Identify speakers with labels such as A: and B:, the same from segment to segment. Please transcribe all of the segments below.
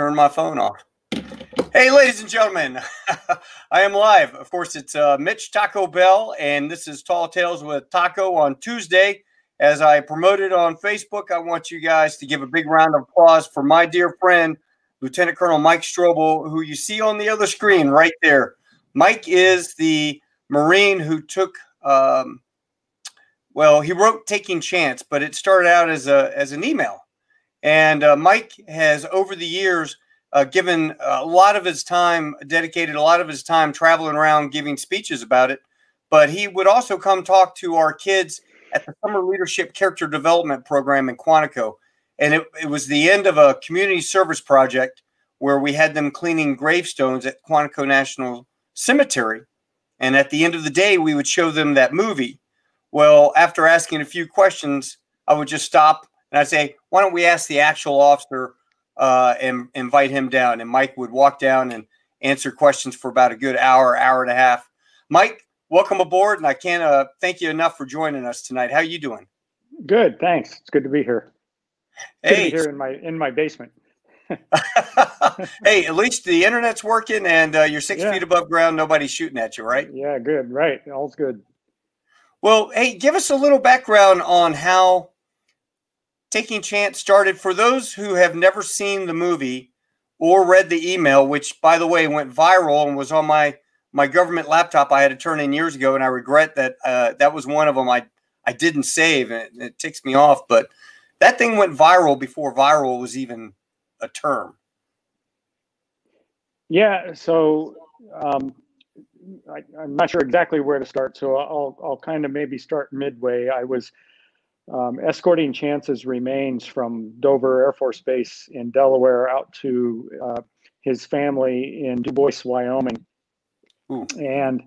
A: turn my phone off. Hey, ladies and gentlemen, I am live. Of course, it's uh, Mitch Taco Bell, and this is Tall Tales with Taco on Tuesday. As I promoted on Facebook, I want you guys to give a big round of applause for my dear friend, Lieutenant Colonel Mike Strobl, who you see on the other screen right there. Mike is the Marine who took, um, well, he wrote "Taking Chance," but it started out as a as an email, and uh, Mike has over the years uh, given a lot of his time, dedicated a lot of his time traveling around giving speeches about it. But he would also come talk to our kids at the Summer Leadership Character Development Program in Quantico. And it, it was the end of a community service project where we had them cleaning gravestones at Quantico National Cemetery. And at the end of the day, we would show them that movie. Well, after asking a few questions, I would just stop and I'd say, why don't we ask the actual officer uh, and invite him down. And Mike would walk down and answer questions for about a good hour, hour and a half. Mike, welcome aboard, and I can't uh, thank you enough for joining us tonight. How are you doing?
B: Good, thanks. It's good to be here. It's hey, here in my in my basement.
A: hey, at least the internet's working and uh, you're six yeah. feet above ground. Nobody's shooting at you, right?
B: Yeah, good. Right, all's good.
A: Well, hey, give us a little background on how Taking Chance started for those who have never seen the movie or read the email, which by the way went viral and was on my my government laptop I had to turn in years ago, and I regret that uh, that was one of them I I didn't save, and it, it ticks me off. But that thing went viral before viral was even a term.
B: Yeah, so um, I, am not sure exactly where to start, so I'll I'll kind of maybe start midway. I was um, escorting Chance's remains from Dover Air Force Base in Delaware out to uh, his family in Dubois, Wyoming. Ooh. And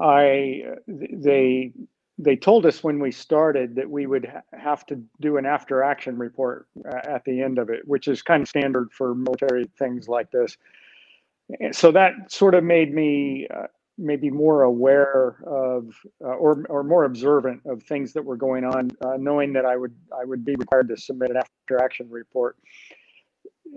B: I, they, they told us when we started that we would ha- have to do an after action report uh, at the end of it, which is kind of standard for military things like this. so that sort of made me uh, maybe more aware of uh, or or more observant of things that were going on, uh, knowing that I would I would be required to submit an after action report.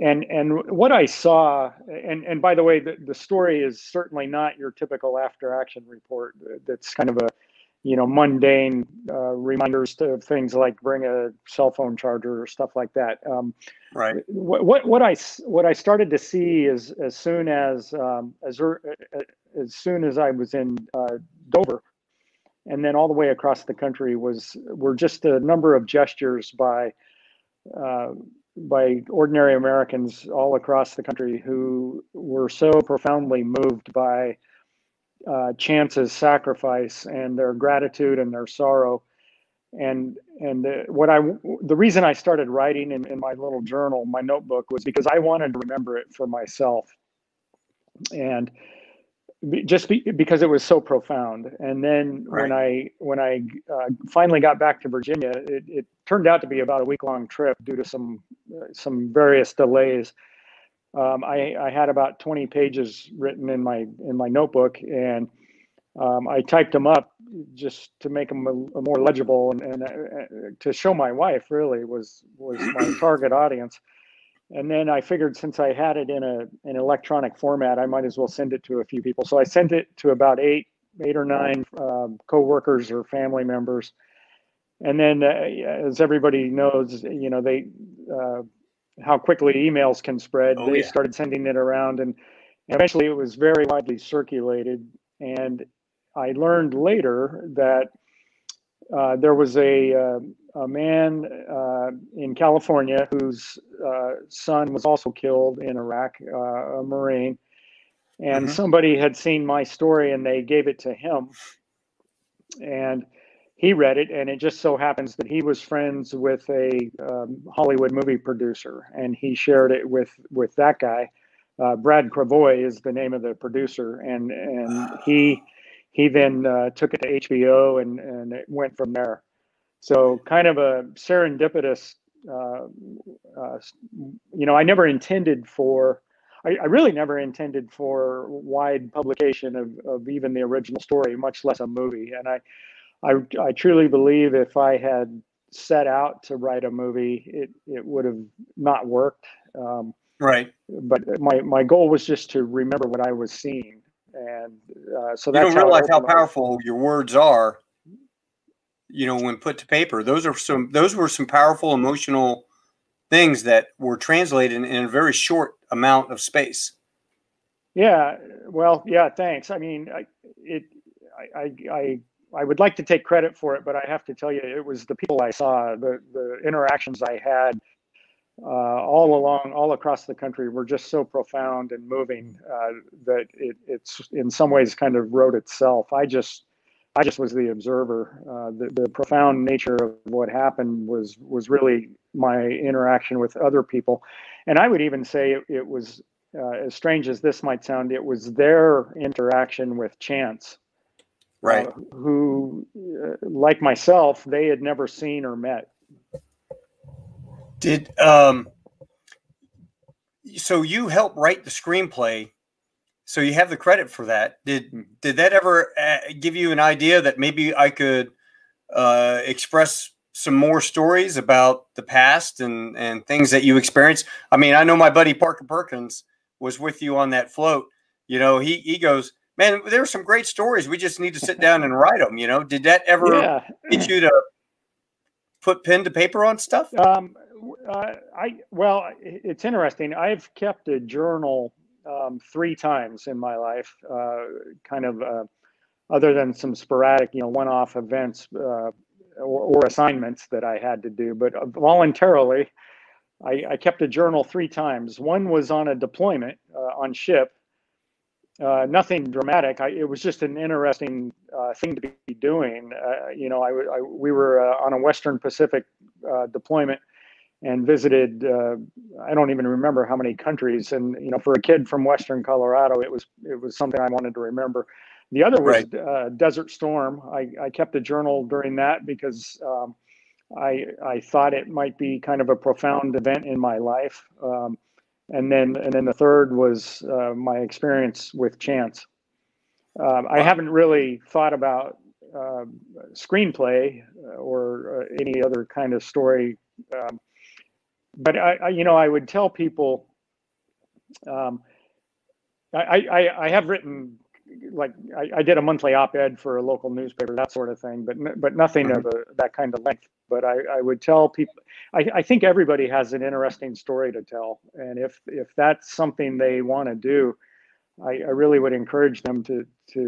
B: And and what I saw, and and by the way, the, the story is certainly not your typical after action report. That's kind of a you know mundane uh, reminders to things like bring a cell phone charger or stuff like that. Um,
A: right.
B: What, what what I what I started to see is as soon as um, as er, as soon as I was in uh, Dover, and then all the way across the country was were just a number of gestures by uh, by ordinary Americans all across the country who were so profoundly moved by uh, Chance's sacrifice and their gratitude and their sorrow. And and uh, what I the reason I started writing in, in my little journal, my notebook, was because I wanted to remember it for myself. And just be, because it was so profound. And then right. when I when I uh, finally got back to Virginia, it, it, turned out to be about a week long trip due to some uh, some various delays. Um, I, I, had about 20 pages written in my in my notebook, and um, I typed them up just to make them a, a more legible and, and uh, to show my wife. Really was was my target audience. And then I figured since I had it in a an electronic format, I might as well send it to a few people. So I sent it to about eight eight or nine um, coworkers or family members. And then, uh, as everybody knows, you know they uh, how quickly emails can spread. Oh, they yeah. started sending it around, and eventually it was very widely circulated. And I learned later that uh, there was a, uh, a man uh, in California whose uh, son was also killed in Iraq, uh, a Marine. And mm-hmm. somebody had seen my story and they gave it to him. And he read it, and it just so happens that he was friends with a um, Hollywood movie producer, and he shared it with with that guy. Uh, Brad Krevoy is the name of the producer, and and he he then uh, took it to HBO and, and it went from there. So kind of a serendipitous, uh, uh, you know, I never intended for, I, I, really never intended for wide publication of, of even the original story, much less a movie. And I, I, I truly believe if I had set out to write a movie, it, it would have not worked. Um,
A: Right.
B: But my my goal was just to remember what I was seeing, and uh, so
A: You don't
B: how
A: realize how powerful your words are. You know, when put to paper, those are some. Those were some powerful emotional things that were translated in a very short amount of space.
B: Yeah, well, yeah, thanks. I mean, I, it, I, I, I, would like to take credit for it, but I have to tell you, it was the people I saw, the the interactions I had, uh, all along, all across the country, were just so profound and moving uh, that it, it's in some ways kind of wrote itself. I just, I just was the observer. Uh, the the profound nature of what happened was was really my interaction with other people, and I would even say it, it was uh, as strange as this might sound, it was their interaction with Chance,
A: Right.
B: uh, who, uh, like myself, they had never seen or met.
A: Did um so you helped write the screenplay, so you have the credit for that. Did
B: Mhm.
A: did that ever uh, give you an idea that maybe I could uh, express some more stories about the past and and things that you experienced? I mean, I know my buddy Parker Perkins was with you on that float. You know, he he goes, man, there are some great stories. We just need to sit down and write them. You know, did that ever
B: Yeah.
A: get you to put pen to paper on stuff?
B: Um, uh, I well, it's interesting. I've kept a journal um, three times in my life, uh, kind of uh, other than some sporadic, you know, one-off events uh, or, or assignments that I had to do, but uh, voluntarily. I, I kept a journal three times. One was on a deployment uh, on ship. Uh, nothing dramatic. I, it was just an interesting uh, thing to be doing. Uh, you know, I, I- we were uh, on a Western Pacific uh, deployment and visited. Uh, I don't even remember how many countries. And you know, for a kid from Western Colorado, it was it was something I wanted to remember. The other was uh, Desert Storm. I, I kept a journal during that because um, I I thought it might be kind of a profound event in my life. Um, and then and then the third was uh, my experience with Chance. Um, I haven't really thought about um, screenplay uh, or uh, any other kind of story, um, but I, I, you know, I would tell people. Um, I, I, I have written like I, I did a monthly op-ed for a local newspaper, that sort of thing, but but nothing of a, that kind of length. But I, I would tell people, I, I think everybody has an interesting story to tell, and if if that's something they want to do, I, I really would encourage them to to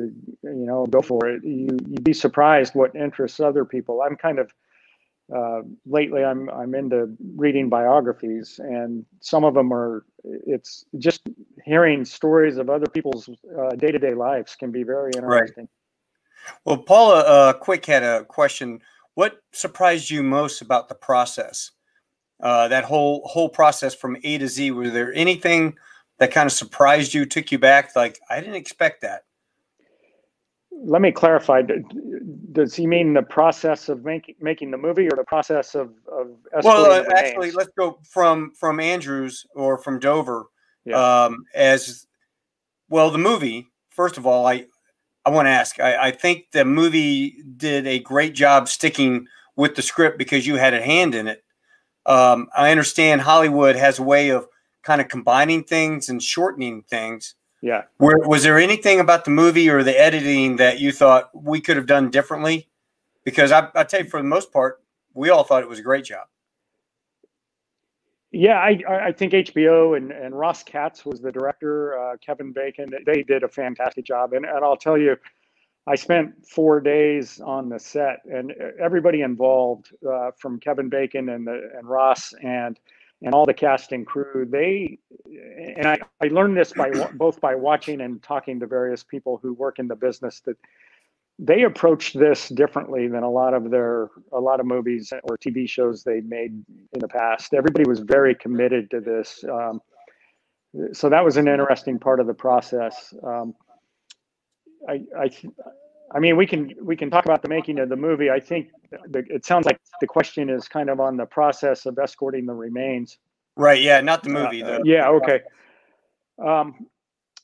B: you know go for it. You you'd be surprised what interests other people. I'm kind of uh, lately I'm I'm into reading biographies, and some of them are it's just hearing stories of other people's day to day lives can be very interesting. Right.
A: Well, Paula uh, Quick had a question. What surprised you most about the process? Uh, that whole whole process from A to Z. Was there anything that kind of surprised you, took you back? Like I didn't expect that.
B: Let me clarify. Does he mean the process of making making the movie, or the process of of
A: Well, uh, actually,
B: names?
A: let's go from from Andrews or from Dover.
B: Yeah.
A: Um, as well, the movie. First of all, I I want to ask. I, I think the movie did a great job sticking with the script because you had a hand in it. Um, I understand Hollywood has a way of kind of combining things and shortening things.
B: Yeah.
A: Where, was there anything about the movie or the editing that you thought we could have done differently? Because I, I tell you, for the most part, we all thought it was a great job.
B: Yeah, I I I think HBO and, and Ross Katz was the director. Uh, Kevin Bacon, they did a fantastic job, and and I'll tell you, I spent four days on the set, and everybody involved, uh, from Kevin Bacon and the and Ross and and all the cast and crew, they and I, I learned this by both by watching and talking to various people who work in the business that they approached this differently than a lot of their a lot of movies or TV shows they made in the past. Everybody was very committed to this, um, so that was an interesting part of the process. Um, I, I, I mean, we can we can talk about the making of the movie. I think the, it sounds like the question is kind of on the process of escorting the remains.
A: Right? Yeah, not the movie.
B: uh, yeah. Okay. Um,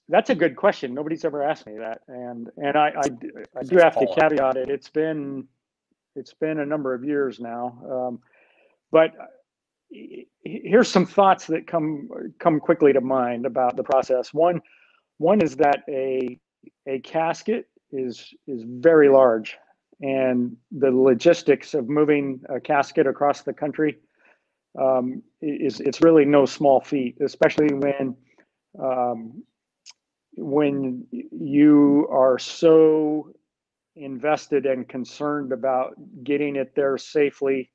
B: that's a good question. Nobody's ever asked me that, and and I I, I do have to caveat it. It's been it's been a number of years now, um, but here's some thoughts that come come quickly to mind about the process. One one is that a a casket is is very large, and the logistics of moving a casket across the country um, is it's really no small feat, especially when um, when you are so invested and concerned about getting it there safely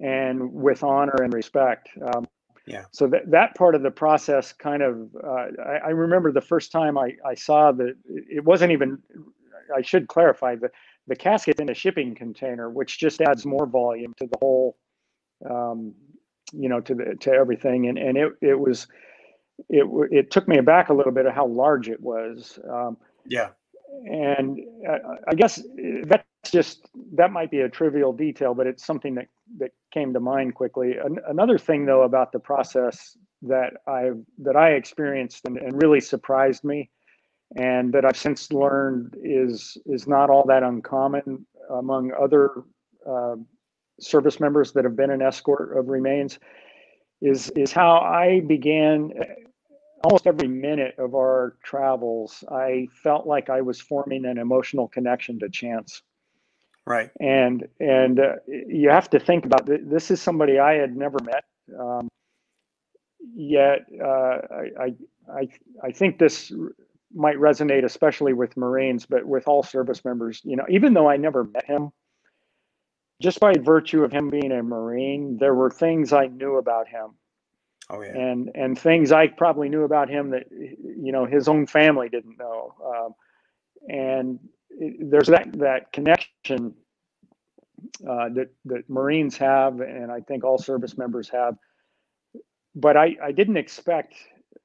B: and with honor and respect. Um,
A: yeah.
B: So that that part of the process kind of uh, I, I, remember the first time I, I saw that it wasn't even I should clarify the the casket in a shipping container, which just adds more volume to the whole um, you know to the to everything and and it it was it it took me aback a little bit of how large it was. Um,
A: yeah
B: and I guess that's just that might be a trivial detail, but it's something that that came to mind quickly. An, another thing, though, about the process that I that I experienced and, and really surprised me, and that I've since learned is is not all that uncommon among other uh, service members that have been an escort of remains, is is how I began almost every minute of our travels, I felt like I was forming an emotional connection to Chance.
A: Right.
B: And and uh, you have to think about it. this is somebody I had never met. Um, yet uh, I, I I think this might resonate especially with Marines, but with all service members. You know, even though I never met him, just by virtue of him being a Marine, there were things I knew about him
A: Oh yeah.
B: And and things I probably knew about him that you know his own family didn't know. Um, and it, there's that that connection uh, that that Marines have, and I think all service members have. But I I didn't expect.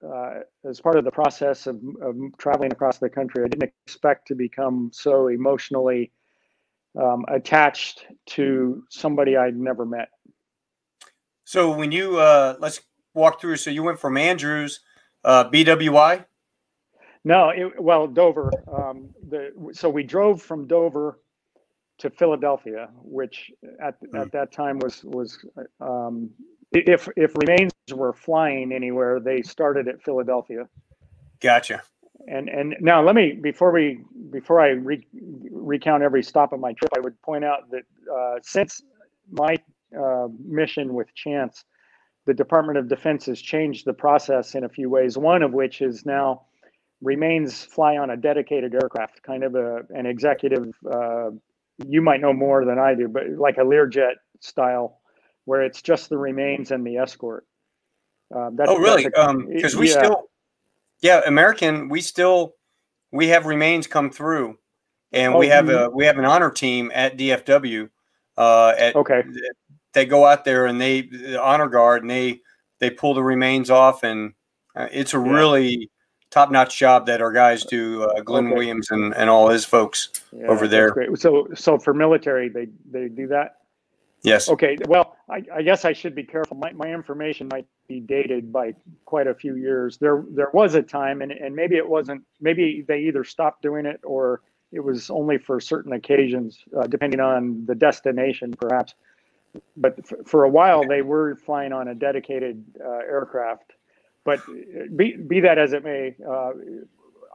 B: Uh, as part of the process of, of traveling across the country, I didn't expect to become so emotionally um, attached to somebody I'd never met.
A: So when you uh, let's walk through? So you went from Andrews, uh, BWI.
B: No, it, well, Dover. Um, the, so we drove from Dover to Philadelphia, which at at that time was was um, if if remains were flying anywhere, they started at Philadelphia.
A: Gotcha.
B: And and now let me before we before I re, recount every stop of my trip, I would point out that uh, since my uh, mission with Chance, the Department of Defense has changed the process in a few ways. One of which is now remains fly on a dedicated aircraft, kind of a, an executive. Uh, you might know more than I do, but like a Learjet style, where it's just the remains and the escort.
A: Uh, that's, oh, really? Because um, we yeah. still, yeah, American, we still we have remains come through, and oh, we have a we have an honor team at DFW. Uh, at,
B: okay
A: they go out there and they the honor guard and they they pull the remains off and uh, it's a yeah. really top notch job that our guys do. Uh, Glenn okay. Williams and, and all his folks yeah, over there.
B: Great. So so for military they they do that.
A: Yes.
B: Okay. Well, I, I guess I should be careful. My, my information might be dated by quite a few years. There there was a time, and, and maybe it wasn't. Maybe they either stopped doing it or it was only for certain occasions, uh, depending on the destination, perhaps but for a while they were flying on a dedicated uh, aircraft. But be, be that as it may, uh,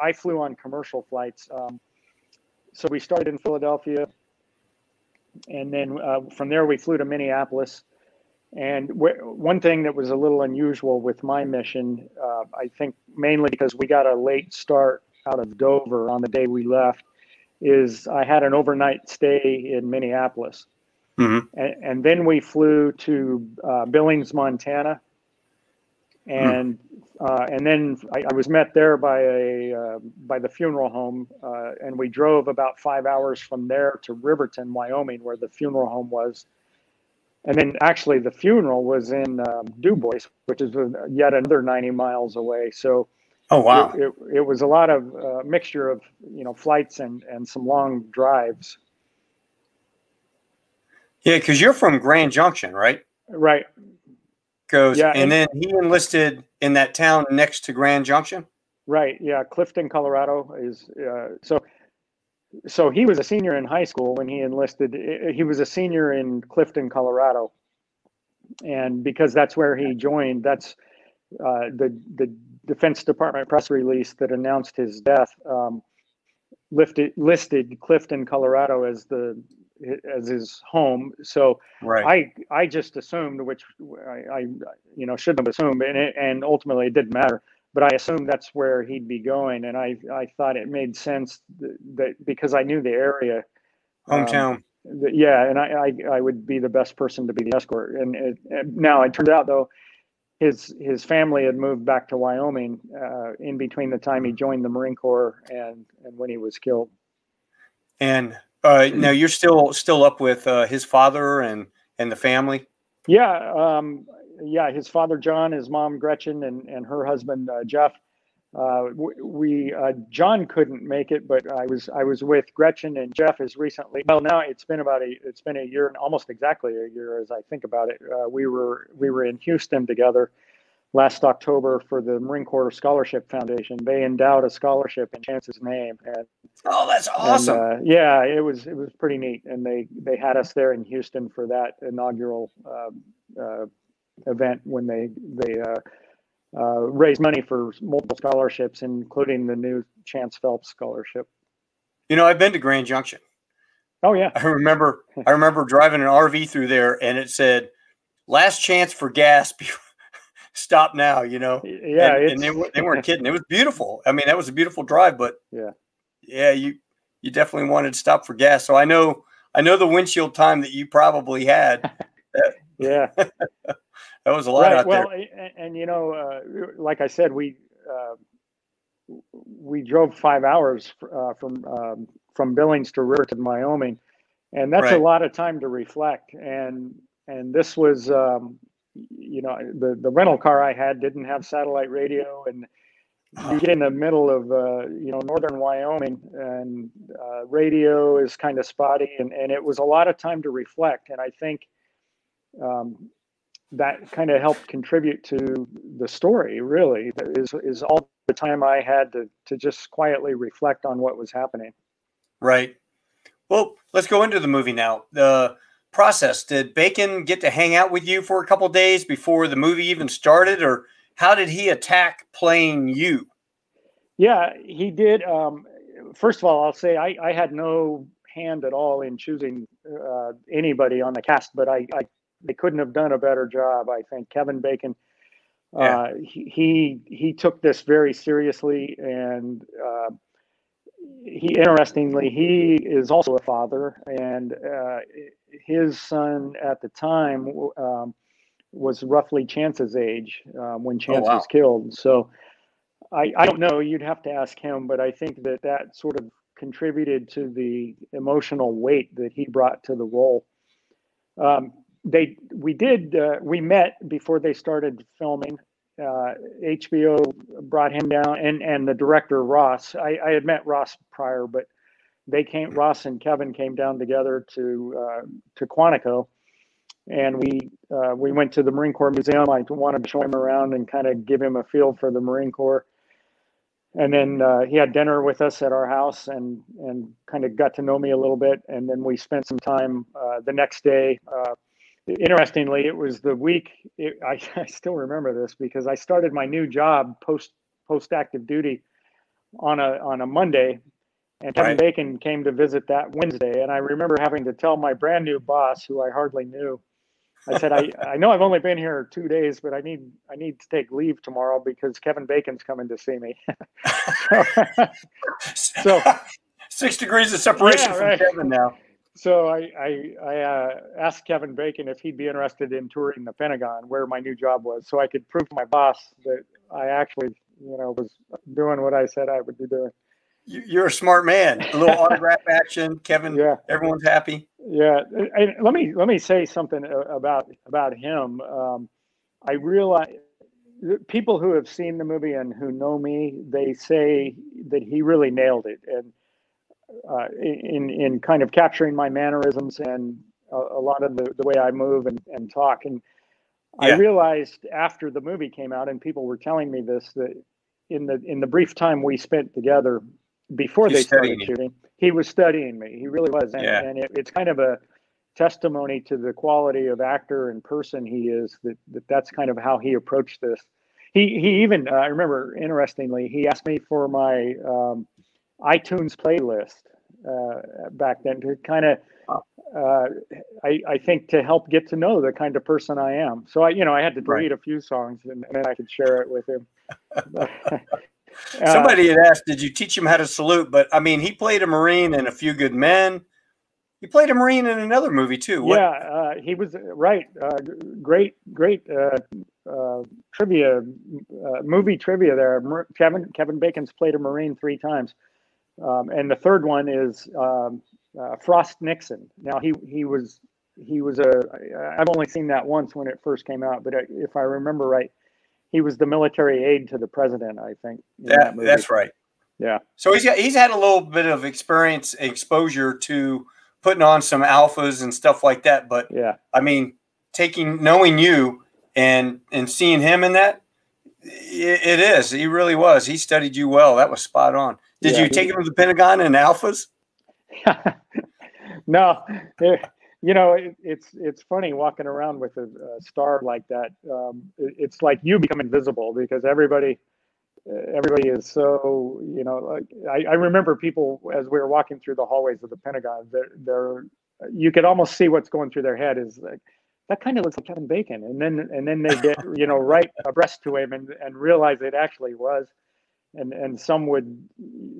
B: I flew on commercial flights. Um, so we started in Philadelphia, and then uh, from there we flew to Minneapolis. And one thing that was a little unusual with my mission, uh, I think mainly because we got a late start out of Dover on the day we left, is I had an overnight stay in Minneapolis. Mm-hmm. And, and, then we flew to uh, Billings, Montana, and mm. uh, and then I, I, was met there by a uh, by the funeral home, uh, and we drove about five hours from there to Riverton, Wyoming, where the funeral home was. And then actually, the funeral was in um, Dubois, which is yet another 90 miles away. So,
A: oh wow,
B: it, it, it was a lot of uh, mixture of you know flights and and some long drives.
A: Yeah, because you're from Grand Junction, right?
B: Right.
A: Goes yeah, and, and then he enlisted in that town next to Grand Junction.
B: Right. Yeah, Clifton, Colorado is uh, so. So he was a senior in high school when he enlisted. He was a senior in Clifton, Colorado, and because that's where he joined, that's uh, the the Defense Department press release that announced his death um, lifted, listed Clifton, Colorado, as the as his home. So right. I I just assumed, which I, I you know shouldn't have assumed, and it, and ultimately it didn't matter. But I assumed that's where he'd be going, and I I thought it made sense that, that because I knew the area,
A: hometown. Um,
B: that, yeah, and I, I I would be the best person to be the escort. And, it, and now it turned out though, his his family had moved back to Wyoming uh, in between the time he joined the Marine Corps and and when he was killed.
A: And uh, now you're still still up with uh, his father and and the family.
B: Yeah, um, yeah. His father John, his mom Gretchen, and and her husband uh, Jeff. Uh, we uh, John couldn't make it, but I was I was with Gretchen and Jeff as recently. Well, now it's been about a it's been a year and almost exactly a year as I think about it. Uh, we were we were in Houston together last October for the Marine Corps Scholarship Foundation. They endowed a scholarship in Chance's name. And,
A: oh, that's awesome!
B: And, uh, yeah, it was it was pretty neat, and they they had us there in Houston for that inaugural uh, uh, event when they they uh, uh, raised money for multiple scholarships, including the new Chance Phelps scholarship.
A: You know, I've been to Grand Junction.
B: Oh yeah,
A: I remember. I remember driving an RV through there, and it said, "Last chance for gas." Before stop now, you know.
B: Yeah,
A: and, and they, they weren't kidding. It was beautiful. I mean, that was a beautiful drive, but
B: yeah,
A: yeah, you you definitely wanted to stop for gas. So I know I know the windshield time that you probably had.
B: yeah,
A: that was a lot right. out
B: well,
A: there.
B: And, and you know, uh, like I said, we uh, we drove five hours uh, from um, from Billings to Riverton, Wyoming, and that's right. a lot of time to reflect. And and this was um, you know the the rental car I had didn't have satellite radio, and you get in the middle of uh, you know northern Wyoming, and uh, radio is kind of spotty, and and it was a lot of time to reflect, and I think. Um, that kind of helped contribute to the story really is is all the time i had to to just quietly reflect on what was happening
A: right well let's go into the movie now the process? Did Bacon get to hang out with you for a couple days before the movie even started, or how did he attack playing you?
B: Yeah, he did. Um, first of all, I'll say I, I, had no hand at all in choosing uh, anybody on the cast, but I, I, they couldn't have done a better job. I think Kevin Bacon. Yeah. Uh, he, he he took this very seriously and uh, he interestingly he is also a father and uh, his son at the time um, was roughly chance's age um, when oh, chance oh, wow. was killed so I, I don't know you'd have to ask him but i think that that sort of contributed to the emotional weight that he brought to the role um, they we did uh, we met before they started filming uh, HBO brought him down, and and the director Ross. I, I had met Ross prior, but they came. Ross and Kevin came down together to uh, to Quantico, and we uh, we went to the Marine Corps Museum. I wanted to show him around and kind of give him a feel for the Marine Corps. And then uh, he had dinner with us at our house and and kind of got to know me a little bit. And then we spent some time uh, the next day uh, interestingly, it was the week. It, I, I still remember this because I started my new job post post active duty on a on a Monday, and Kevin right. Bacon came to visit that Wednesday. And I remember having to tell my brand new boss, who I hardly knew, I said, I, I know I've only been here two days, but I need I need to take leave tomorrow because Kevin Bacon's coming to see me.
A: so, six degrees of separation yeah, right. from Kevin now
B: so I I, I uh, asked Kevin Bacon if he'd be interested in touring the Pentagon, where my new job was, so I could prove to my boss that I actually, you know, was doing what I said I would be doing.
A: You're a smart man. A little autograph action, Kevin. Yeah, everyone's happy.
B: Yeah, and let me let me say something about about him. Um, I realize people who have seen the movie and who know me, they say that he really nailed it, and uh, in in kind of capturing my mannerisms and a, a, lot of the, the way I move and, and talk. And yeah. I realized after the movie came out, and people were telling me this, that in the in the brief time we spent together before they started shooting, he was studying me. He really was, and, yeah. and it, it's kind of a testimony to the quality of actor and person he is that, that that's kind of how he approached this he he even uh, i remember interestingly he asked me for my um, itunes playlist uh, back then to kind of uh, I, I think to help get to know the kind of person I am. So I, you know, I had to delete right. a few songs and, and, then I could share it with him.
A: Somebody had asked, did you teach him how to salute? But I mean, he played a Marine in A Few Good Men. He played a Marine in another movie too.
B: What? Yeah, uh, he was right. Uh, great, great uh, uh trivia, uh, movie trivia there. Kevin Kevin Bacon's played a Marine three times, um, and the third one is um, uh, Frost Nixon. Now he he was he was a I've only seen that once when it first came out, but if I remember right, he was the military aide to the president. I think.
A: That, that that's right.
B: Yeah.
A: So he's got, he's had a little bit of experience exposure to putting on some alphas and stuff like that. But
B: yeah,
A: I mean, taking knowing you and and seeing him in that, it, it is. He really was. He studied you well. That was spot on. Did yeah, you take him to the Pentagon and alphas?
B: no, it, you know it, it's it's funny walking around with a, a star like that. Um, it, it's like you become invisible because everybody everybody is so you know like I, I remember people as we were walking through the hallways of the pentagon they're, they're you could almost see what's going through their head is like that kind of looks like kevin bacon and then and then they get you know right abreast to him and, and realize it actually was and and some would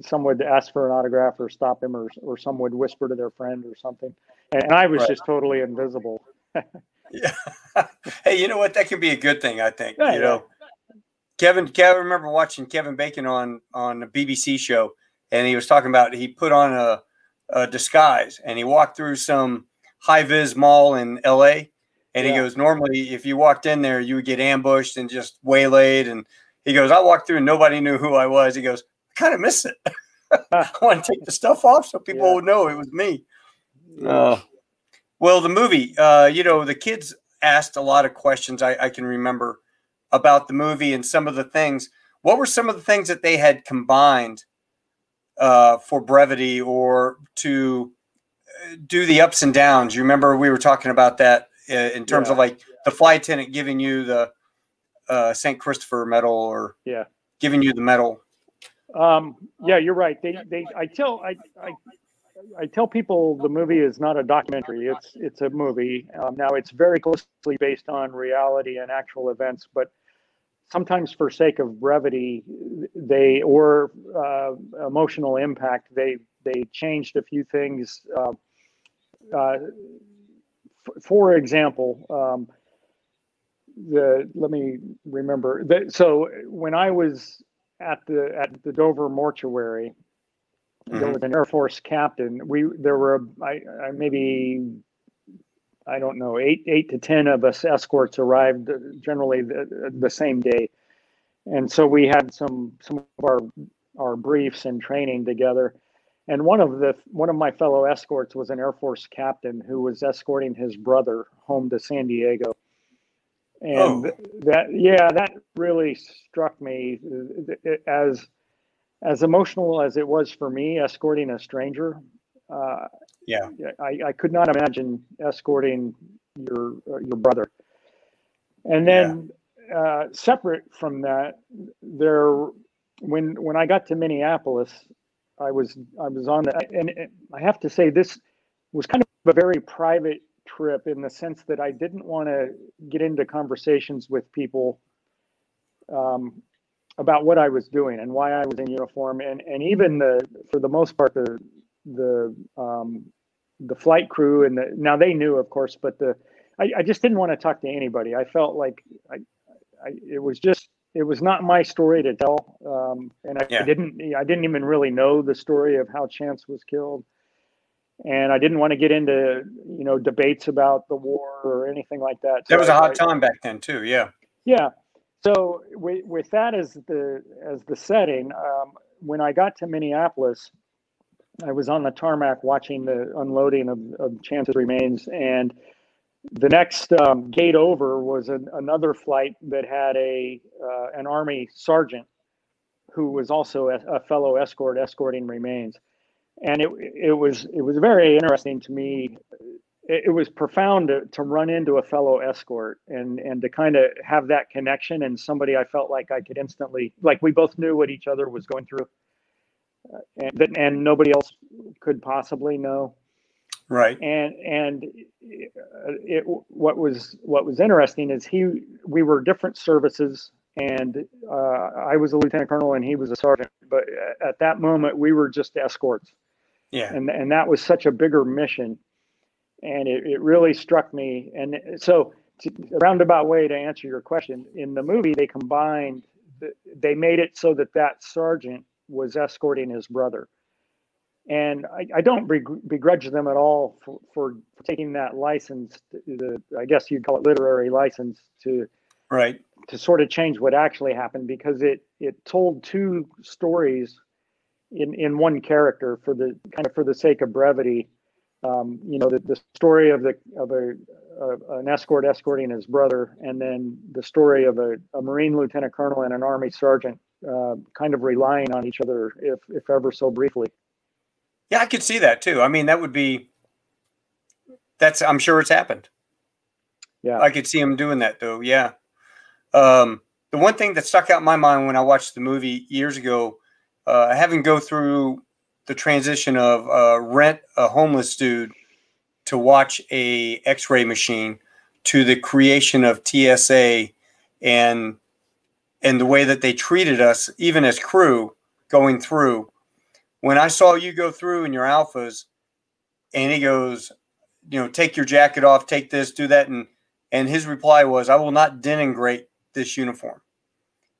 B: some would ask for an autograph or stop him or or some would whisper to their friend or something and, i was right. just totally invisible
A: yeah hey you know what that can be a good thing i think yeah, you know Kevin, Kevin, I remember watching Kevin Bacon on on a BBC show, and he was talking about he put on a, a disguise and he walked through some high vis mall in L.A. And yeah. he goes, normally, if you walked in there, you would get ambushed and just waylaid. And he goes, I walked through and nobody knew who I was. He goes, I kind of miss it. I want to take the stuff off so people yeah. would know it was me. Uh, well, the movie, uh, you know, the kids asked a lot of questions. I, I can remember about the movie and some of the things. What were some of the things that they had combined uh, for brevity or to uh, do the ups and downs? You remember we were talking about that uh, in terms yeah. of like the flight attendant giving you the uh, St. Christopher medal or
B: yeah,
A: giving you the medal.
B: Um, yeah, you're right. They, they, I tell, I, I, I tell people the movie is not a documentary. It's, it's a movie. Um, now it's very closely based on reality and actual events, but sometimes for sake of brevity they or uh, emotional impact they they changed a few things uh, uh, f- for example um, the let me remember that so when i was at the at the dover mortuary mm-hmm. there was an air force captain we there were I, I maybe I don't know, eight eight to ten of us escorts arrived uh, generally the, the same day, and so we had some some of our our briefs and training together. And one of the one of my fellow escorts was an Air Force captain who was escorting his brother home to San Diego. And oh. that yeah, that really struck me as as emotional as it was for me escorting a stranger. Uh,
A: yeah,
B: I, I could not imagine escorting your your brother. And then yeah. uh, separate from that, there when when I got to Minneapolis, I was I was on the and, and I have to say this was kind of a very private trip in the sense that I didn't want to get into conversations with people um, about what I was doing and why I was in uniform, and and even the for the most part the the um, the flight crew and the now they knew of course but the I, I just didn't want to talk to anybody i felt like I, I it was just it was not my story to tell um, and I, yeah. I, didn't i didn't even really know the story of how chance was killed and i didn't want to get into you know debates about the war or anything like that.
A: So that was a hot time back then too yeah.
B: Yeah. So with, with that as the as the setting um, when i got to minneapolis I was on the tarmac watching the unloading of, of Chance's remains, and the next um, gate over was an, another flight that had a uh, an army sergeant who was also a, a, fellow escort escorting remains, and it it was it was very interesting to me it, it was profound to, to run into a fellow escort and and to kind of have that connection and somebody I felt like I could instantly like we both knew what each other was going through, uh, and and nobody else could possibly know.
A: Right.
B: And and it, what was what was interesting is he we were different services and uh, I was a lieutenant colonel and he was a sergeant. But at that moment, we were just escorts.
A: Yeah.
B: And and that was such a bigger mission, and it, it really struck me. And so, to, a roundabout way to answer your question, in the movie they combined, they made it so that that sergeant was escorting his brother. And I, I don't begrudge them at all for, for taking that license, the I guess you'd call it literary license to
A: right
B: to sort of change what actually happened because it it told two stories in in one character for the kind of for the sake of brevity. Um, you know, the, the story of the of a an escort escorting his brother, and then the story of a, a Marine lieutenant colonel and an Army sergeant uh, kind of relying on each other, if if ever so briefly.
A: Yeah, I could see that too. I mean, that would be that's I'm sure it's happened.
B: Yeah,
A: I could see him doing that though. Yeah. Um, the one thing that stuck out in my mind when I watched the movie years ago, uh, having go through the transition of uh, rent a homeless dude to watch a X-ray machine to the creation of TSA and and the way that they treated us, even as crew going through. When I saw you go through in your alphas, and he goes, you know, take your jacket off, take this, do that, and and his reply was, "I will not denigrate this uniform.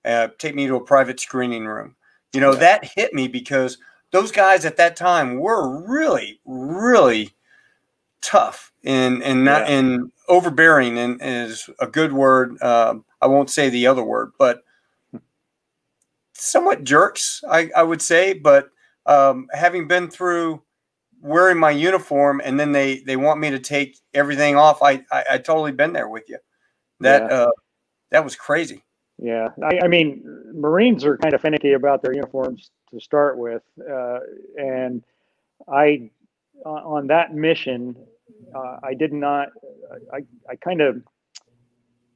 A: Uh, take me to a private screening room. You know, yeah. that hit me because those guys at that time were really, really tough and and not yeah. and overbearing and, is a good word. Um, I won't say the other word, but somewhat jerks, I, I would say. But um, having been through wearing my uniform and then they they want me to take everything off, I I, I totally been there with you. That yeah. uh, that was crazy.
B: Yeah, I, I, mean, Marines are kind of finicky about their uniforms to start with, uh, and I, on that mission, uh, I did not. I, I kind of,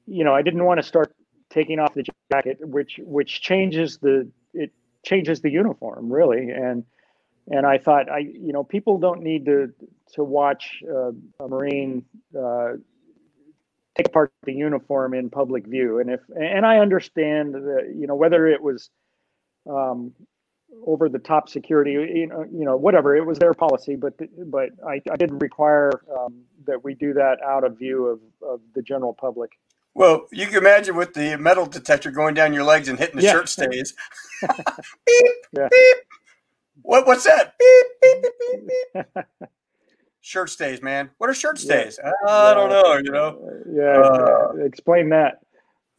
B: you know, I didn't want to start taking off the jacket, which which changes the it changes the uniform really, and and I thought I, you know, people don't need to to watch uh, a Marine uh, take apart the uniform in public view. And if and I understand that you know whether it was um, over the top security, you know, you know, whatever it was their policy, but but I, I didn't require um, that we do that out of view of, of the general public.
A: Well, you can imagine with the metal detector going down your legs and hitting the yeah. shirt stays. beep, yeah. beep. What, what's that? Beep, beep, beep, beep, beep. shirt stays, man. What are shirt stays? Yeah. I don't know. You know.
B: Yeah. Uh, explain that.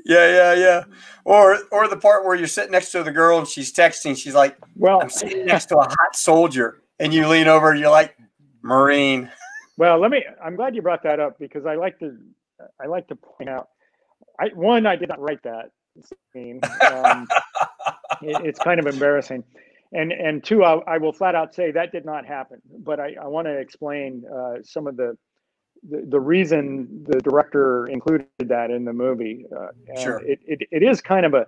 A: Yeah, yeah, yeah. Or or the part where you're sitting next to the girl and she's texting. She's like, "Well, I'm sitting next to a hot soldier," and you lean over and you're like, "Marine."
B: Well, let me. I'm glad you brought that up because I like to. I like to point out. I one, I did not write that scene. Um, it, it's kind of embarrassing and and two, I, I, will flat out say that did not happen. But I, I want to explain uh, some of the, the, the reason the director included that in the movie. Uh,
A: sure.
B: It, it it is kind of a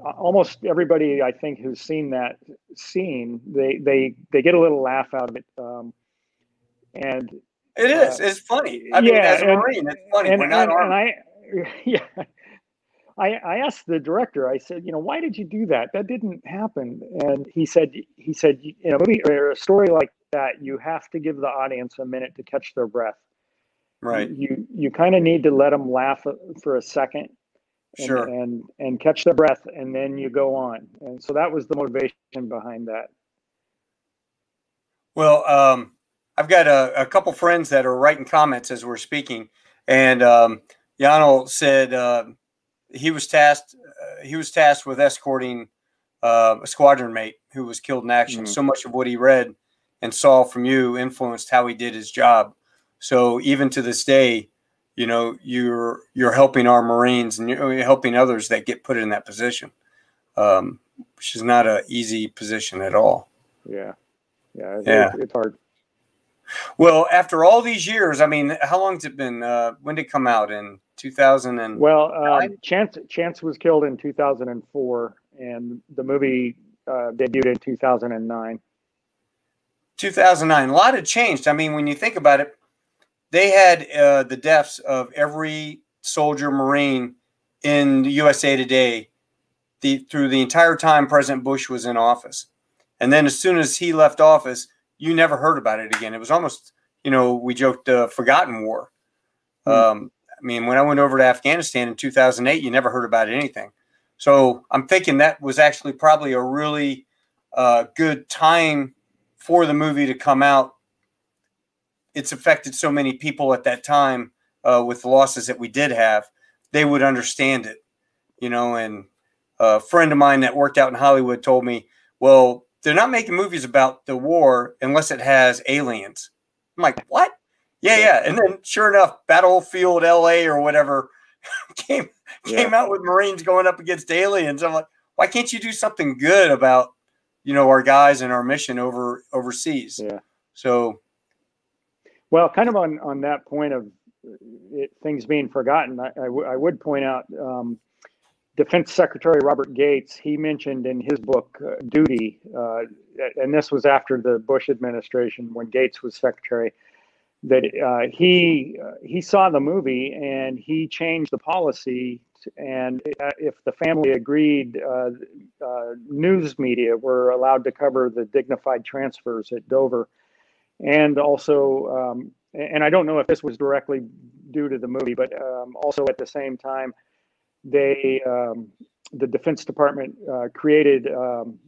B: almost everybody I think who's seen that scene they they they get a little laugh out of it. Um, and
A: it is. Uh, it's funny. I mean, yeah, as a and, Marine, it's funny.
B: And,
A: We're not
B: and, and I, yeah, I, I asked the director, I said, you know, why did you do that? That didn't happen. And he said, he said, in a movie or a story like that, you have to give the audience a minute to catch their breath.
A: Right.
B: You you kind of need to let them laugh for a second, and,
A: sure,
B: and and catch their breath, and then you go on. And so that was the motivation behind that.
A: Well, um, I've got a, a couple friends that are writing comments as we're speaking, and um, Yano said. Uh, he was tasked uh, he was tasked with escorting uh, a squadron mate who was killed in action. Mm-hmm. So much of what he read and saw from you influenced how he did his job. So even to this day, you know, you're you're helping our Marines and you're helping others that get put in that position, um, which is not an easy position at all.
B: Yeah, yeah, it's, yeah. it's hard.
A: Well, after all these years, I mean, how long has it been? Uh, when did it come out? In 2000 and
B: well, um, Chance Chance was killed in 2004, and the movie uh, debuted in 2009.
A: 2009. A lot had changed. I mean, when you think about it, they had uh, the deaths of every soldier, Marine in the USA Today the, through the entire time President Bush was in office. And then as soon as he left office, you never heard about it again. It was almost, you know, we joked uh, forgotten war. Hmm. Um, I mean, when I went over to Afghanistan in 2008, you never heard about anything. So I'm thinking that was actually probably a really uh, good time for the movie to come out. It's affected so many people at that time uh, with the losses that we did have. They would understand it, you know. And a friend of mine that worked out in Hollywood told me, well, they're not making movies about the war unless it has aliens. I'm like, what? Yeah, yeah. And then sure enough, Battlefield LA or whatever came came yeah. out with Marines going up against aliens. I'm like, why can't you do something good about you know our guys and our mission over overseas?
B: Yeah.
A: So,
B: well, kind of on on that point of it, things being forgotten, I, I, w- I would point out um, Defense Secretary Robert Gates, he mentioned in his book uh, Duty, uh, and this was after the Bush administration when Gates was secretary, that uh, he uh, he saw the movie and he changed the policy. And uh, if the family agreed, uh, news media were allowed to cover the dignified transfers at Dover, and also. Um, and I don't know if this was directly due to the movie, but um, also at the same time, they um, the Defense Department uh, created um,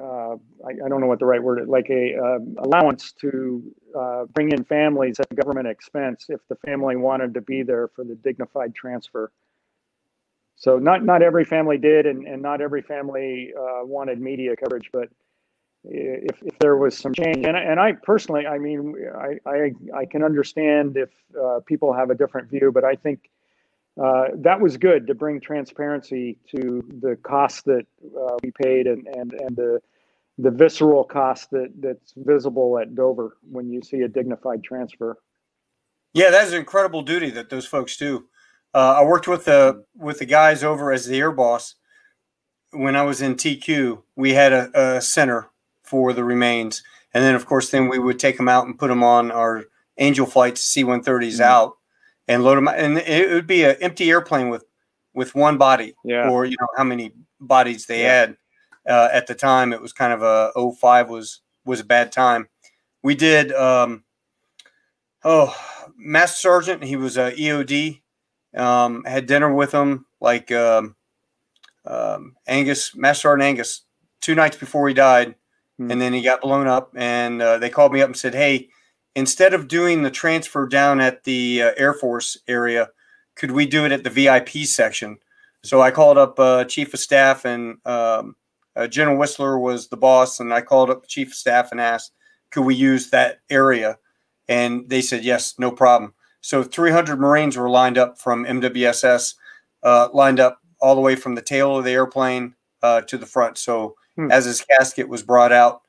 B: uh, I, I, don't know what the right word is, like a uh, allowance to uh, bring in families at government expense if the family wanted to be there for the dignified transfer. So not not every family did, and, and not every family uh, wanted media coverage, but if, if there was some change, and I, and I personally, I mean, I, I, I can understand if uh, people have a different view, but I think uh, that was good to bring transparency to the costs that uh, we paid and, and, and the, the visceral cost that, that's visible at Dover when you see a dignified transfer.
A: Yeah, that is an incredible duty that those folks do. Uh, I worked with the with the guys over as the air boss when I was in TQ. We had a, a center for the remains, and then of course, then we would take them out and put them on our Angel flights C-130s mm-hmm. out and load them and it would be an empty airplane with with one body
B: yeah.
A: or you know how many bodies they yeah. had uh, at the time it was kind of a 05 was was a bad time we did um oh master sergeant he was a eod um had dinner with him like um, um angus master sergeant angus two nights before he died hmm. and then he got blown up and uh, they called me up and said hey instead of doing the transfer down at the uh, Air Force area, could we do it at the VIP section? So I called up uh, Chief of Staff and um, uh, General Whistler was the boss, and I called up the Chief of Staff and asked, could we use that area? And they said yes, no problem. So 300 Marines were lined up from MWSS, uh, lined up all the way from the tail of the airplane uh, to the front. So hmm. as his casket was brought out,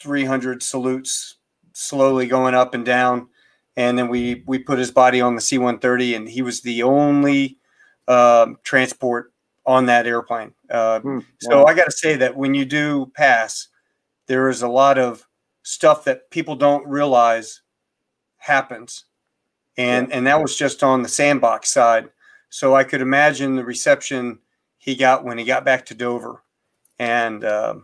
A: 300 salutes, slowly going up and down. And then we we put his body on the C-130, and he was the only um, transport on that airplane. Uh, mm, wow. So I got to say that when you do pass, there is a lot of stuff that people don't realize happens, and yeah. and that was just on the sandbox side. So I could imagine the reception he got when he got back to Dover, and uh,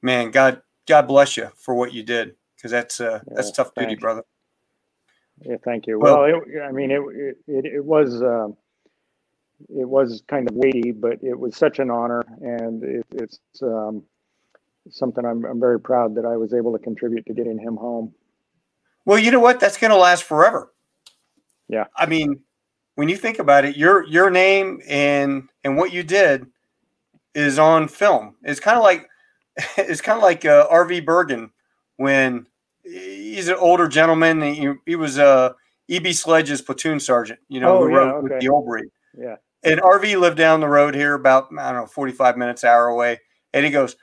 A: man, God God bless you for what you did because that's uh, yeah, that's tough duty, brother.
B: Yeah, thank you. Well, well it, I mean, it it, it was uh, it was kind of weighty, but it was such an honor, and it, it's um, something I'm I'm very proud that I was able to contribute to getting him home.
A: Well, you know what? That's going to last forever.
B: Yeah.
A: I mean, when you think about it, your your name and and what you did is on film. It's kind of like it's kind of like uh, R.V. Burgin when he's an older gentleman. He, he was uh, E.B. Sledge's platoon sergeant, you know,
B: oh,
A: who
B: yeah,
A: wrote
B: okay.
A: with the old breed.
B: Yeah.
A: And RV lived down the road here about, I don't know, 45 minutes, hour away. And he goes,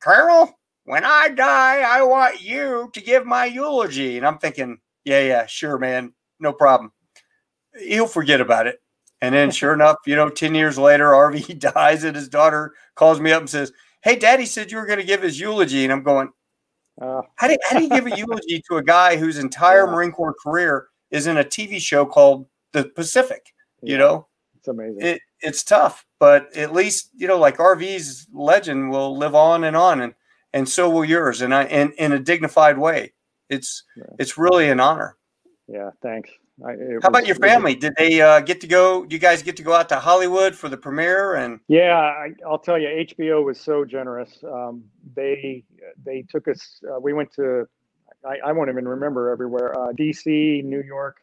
A: Colonel, when I die, I want you to give my eulogy. And I'm thinking, yeah, yeah, sure, man, no problem. He'll forget about it. And then, sure enough, you know, 10 years later, RV dies, and his daughter calls me up and says, Hey, daddy said you were going to give his eulogy. And I'm going, uh, how, do, how do you give a eulogy to a guy whose entire yeah. Marine Corps career is in a TV show called The Pacific? You know,
B: it's amazing.
A: It, it's tough, but at least, you know, like RV's legend will live on and on. And, and so will yours, and I, in, in a dignified way. It's, yeah. it's really an honor.
B: Yeah. Thanks.
A: I, How about your family? Did they uh, get to go? You guys get to go out to Hollywood for the premiere? And
B: yeah, I, will tell you, HBO was so generous. Um, they they took us. Uh, we went to. I, I, won't even remember everywhere. Uh, D.C., New York.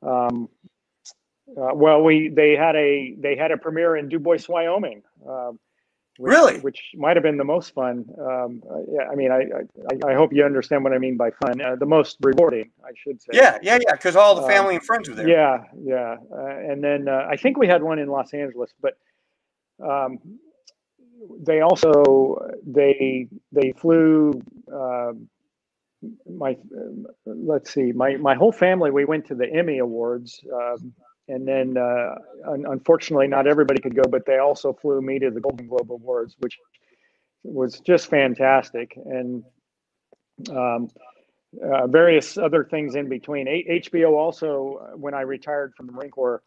B: Um, uh, well, we they had a they had a premiere in Dubois, Wyoming. Um,
A: which, really?
B: Which might have been the most fun. Um, uh, yeah, I mean, I, I, I hope you understand what I mean by fun. Uh, the most rewarding, I should say.
A: Yeah, yeah, yeah. Because all the family um, and friends were there.
B: Yeah, yeah. Uh, and then uh, I think we had one in Los Angeles, but um, they also they they flew. Um, my let's see, my my whole family. We went to the Emmy Awards um, and then uh, un- unfortunately not everybody could go but they also flew me to the golden globe awards which was just fantastic and um, uh, various other things in between A- hbo also uh, when i retired from the marine corps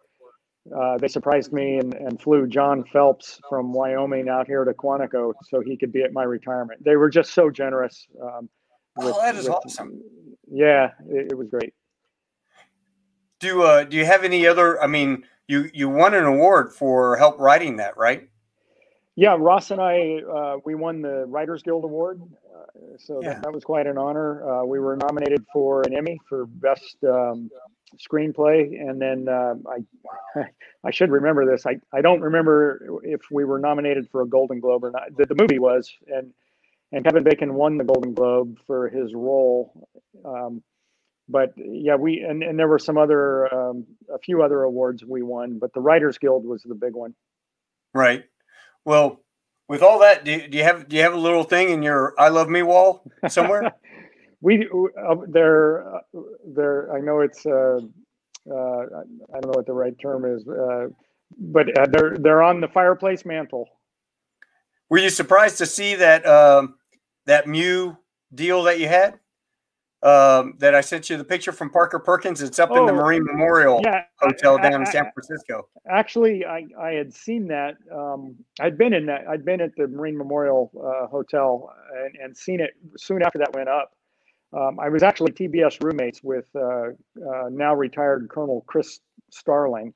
B: uh, they surprised me and, and flew john phelps from wyoming out here to quantico so he could be at my retirement they were just so generous um,
A: with, oh that is with, awesome
B: yeah it, it was great
A: do uh, do you have any other? I mean, you you won an award for help writing that, right?
B: Yeah, Ross and I uh, we won the Writers Guild Award, uh, so yeah. that, that, was quite an honor. Uh, we were nominated for an Emmy for best um, screenplay, and then uh, I I should remember this. I, I don't remember if we were nominated for a Golden Globe or not. The, the movie was, and and Kevin Bacon won the Golden Globe for his role. Um, but yeah, we and, and there were some other um, a few other awards we won, but the Writers Guild was the big one.
A: Right. Well, with all that, do you, do you have do you have a little thing in your "I love me" wall somewhere?
B: we uh, there uh, there. I know it's uh, uh, I don't know what the right term is, uh, but uh, they're they're on the fireplace mantle.
A: Were you surprised to see that um, that Mew deal that you had? um, that I sent you the picture from Parker Perkins. It's up oh, in the oh, Marine Memorial yeah, Hotel down I, in San Francisco.
B: Actually, I, I had seen that. Um, I'd been in that. I'd been at the Marine Memorial uh, Hotel and, and, seen it soon after that went up. Um, I was actually TBS roommates with uh, uh, now retired Colonel Chris Starling,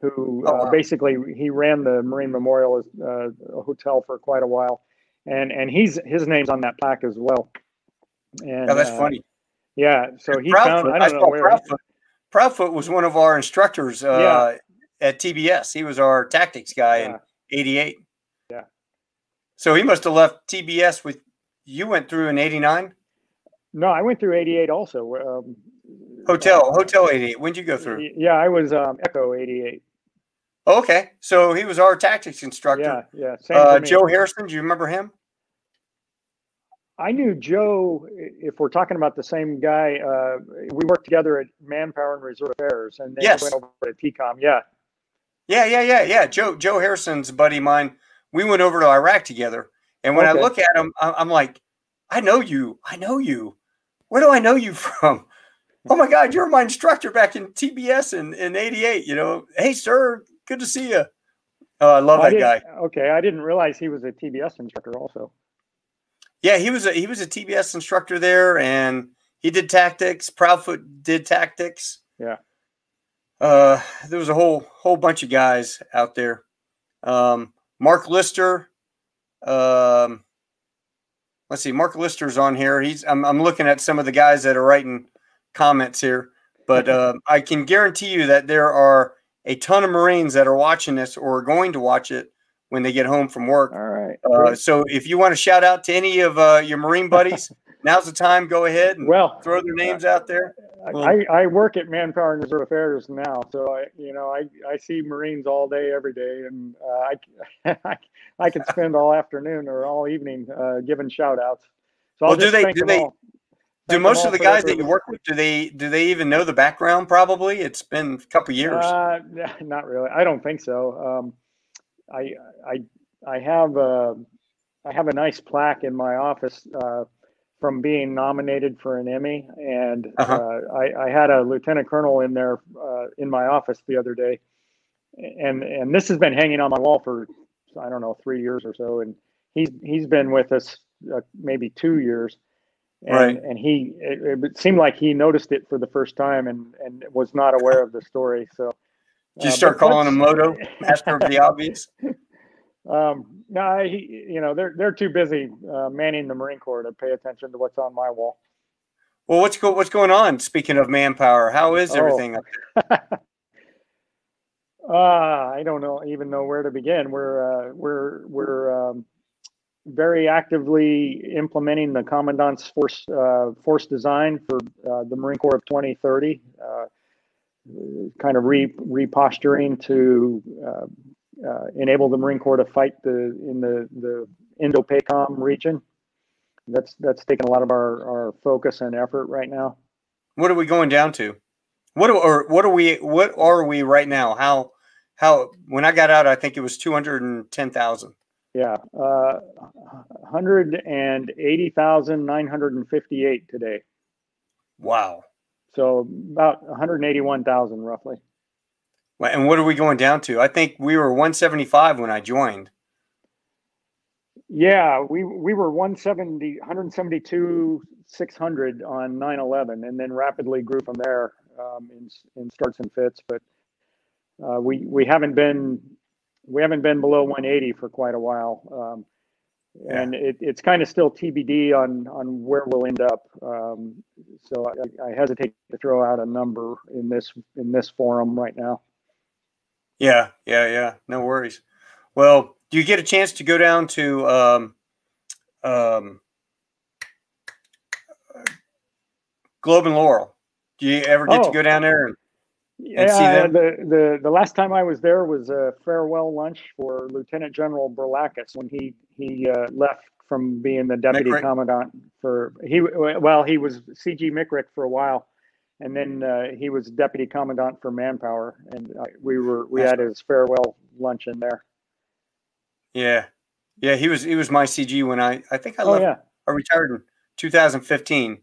B: who oh, uh, wow. basically he ran the Marine Memorial uh, Hotel for quite a while, and and he's his name's on that plaque as well.
A: And, oh, that's uh, funny.
B: Yeah, so he Proudfoot, found. I don't I know where.
A: Proudfoot. Proudfoot was one of our instructors uh, yeah. at TBS. He was our tactics guy yeah. in '88.
B: Yeah.
A: So he must have left TBS with you. Went through in '89.
B: No, I went through '88 also. Um,
A: Hotel, uh, Hotel '88. When'd you go through?
B: Yeah, I was um, Echo '88.
A: Okay, so he was our tactics instructor.
B: Yeah,
A: yeah. Uh, Joe Harrison, do you remember him?
B: I knew Joe. If we're talking about the same guy, uh, we worked together at Manpower and Reserve Affairs, and then yes. went over to TECOM. Yeah,
A: yeah, yeah, yeah, yeah. Joe Joe Harrison's buddy of mine. We went over to Iraq together, and when okay. I look at him, I'm like, I know you. I know you. Where do I know you from? Oh my God, you're my instructor back in TBS in in '88. You know, hey sir, good to see you. Oh, I love that guy.
B: Okay, I didn't realize he was a TBS instructor also.
A: Yeah, he was a he was a TBS instructor there, and he did tactics. Proudfoot did tactics.
B: Yeah.
A: Uh, there was a whole whole bunch of guys out there. Um, Mark Lister. Um, let's see, Mark Lister's on here. He's I'm I'm looking at some of the guys that are writing comments here, but uh, I can guarantee you that there are a ton of Marines that are watching this or are going to watch it when they get home from work.
B: All right.
A: Uh, so if you want to shout out to any of uh, your Marine buddies, now's the time. Go ahead and well, throw their names out there.
B: I, I work at Manpower and Reserve Affairs now, so I you know I, I see Marines all day every day, and uh, I, I I can spend all afternoon or all evening uh, giving shout outs. So
A: well, do they do they all, do most of the guys that you work with do they do they even know the background? Probably. It's been a couple years.
B: Uh, not really. I don't think so. Um, I I I have a I have a nice plaque in my office uh, from being nominated for an Emmy, and uh-huh. uh, I, I, had a lieutenant colonel in there uh, in my office the other day, and and this has been hanging on my wall for I don't know three years or so, and he's he's been with us uh, maybe two years, and, right. and he it, it, seemed like he noticed it for the first time and and was not aware of the story. So,
A: did you uh, start calling him Moto, Master of the Obvious?
B: Um, no, he, you know, they're they're too busy uh, manning the Marine Corps to pay attention to what's on my wall.
A: Well, what's go, what's going on? Speaking of manpower, how is oh. everything
B: oh. uh, I don't know even know where to begin. We're uh, we're we're um, very actively implementing the commandant's force uh, force design for uh, the Marine Corps of 2030. Uh, kind of re reposturing to uh, enable the Marine Corps to fight the in the the Indo-PACOM region. That's that's taken a lot of our our focus and effort right now.
A: What are we going down to? What or what are we what are we right now? How how when I got out, I think it was two hundred and ten thousand.
B: Yeah, uh, hundred and eighty thousand nine hundred and fifty-eight today.
A: Wow.
B: So about one hundred eighty-one thousand roughly.
A: And what are we going down to? I think we were 175 when I joined.
B: Yeah, we we were 170, 172, 600 on 9/11, and then rapidly grew from there um, in in starts and fits. But uh, we we haven't been we haven't been below 180 for quite a while, um, yeah. and it, it's kind of still TBD on on where we'll end up. Um, so I, I hesitate to throw out a number in this in this forum right now.
A: Yeah, yeah, yeah. No worries. Well, do you get a chance to go down to um, um, Globe and Laurel? Do you ever get oh. to go down there and,
B: and yeah, The, the the last time I was there was a farewell lunch for Lieutenant General Brilakis when he he uh, left from being the deputy commandant for he well he was CG MCRIC for a while and then uh, he was deputy commandant for manpower, and uh, we were we had his farewell luncheon there.
A: Yeah, yeah, he was he was my CG when I I think I left. oh, left. Yeah. I retired in 2015.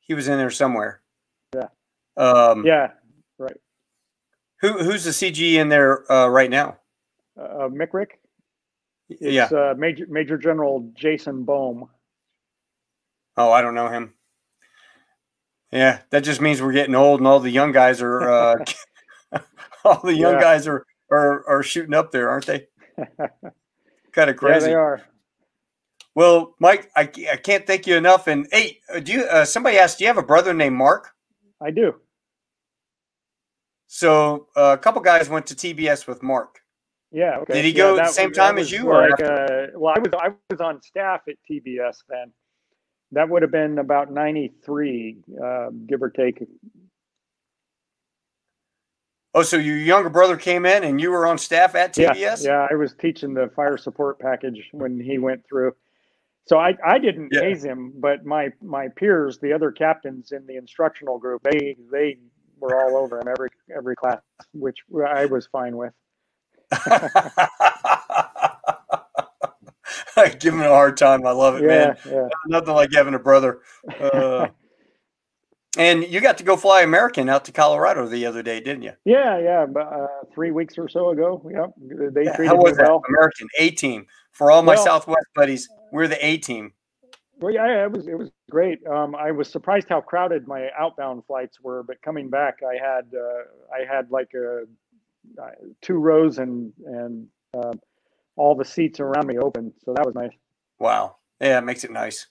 A: He was in there somewhere.
B: Yeah. Um, yeah. Right.
A: Who who's the CG in there uh, right now?
B: Uh, MCRIC.
A: It's, yeah.
B: Uh, Major Major General Jason Bohm.
A: Oh, I don't know him. Yeah, that just means we're getting old, and all the young guys are uh, all the young yeah. guys are, are are shooting up there, aren't they? kind of crazy.
B: Yeah, they are.
A: Well, Mike, I, I can't thank you enough. And hey, uh, do you? Uh, somebody asked, do you have a brother named Mark?
B: I do.
A: So uh, a couple guys went to TBS with Mark.
B: Yeah. Okay.
A: Did he
B: yeah,
A: go at the same time as you?
B: Like, uh, well, I was I was on staff at TBS then that would have been about 93 uh, give or take.
A: Oh so your younger brother came in and you were on staff at tbs
B: yeah, yeah i was teaching the fire support package when he went through. So i, I didn't yeah. haze him but my my peers the other captains in the instructional group they they were all over him every every class which i was fine with
A: give him a hard time. I love it,
B: yeah,
A: man.
B: Yeah.
A: Nothing like having a brother. Uh, and you got to go fly American out to Colorado the other day, didn't you?
B: Yeah, yeah. Uh, three weeks or so ago. Yep. They
A: yeah,
B: treated
A: how was
B: me well.
A: American A team. For all my well, Southwest buddies, we're the A team.
B: Well, yeah, it was it was great. Um, I was surprised how crowded my outbound flights were, but coming back, I had uh, I had like a, uh, two rows and and uh, all the seats around me open. So that was nice.
A: Wow. Yeah, it makes it nice.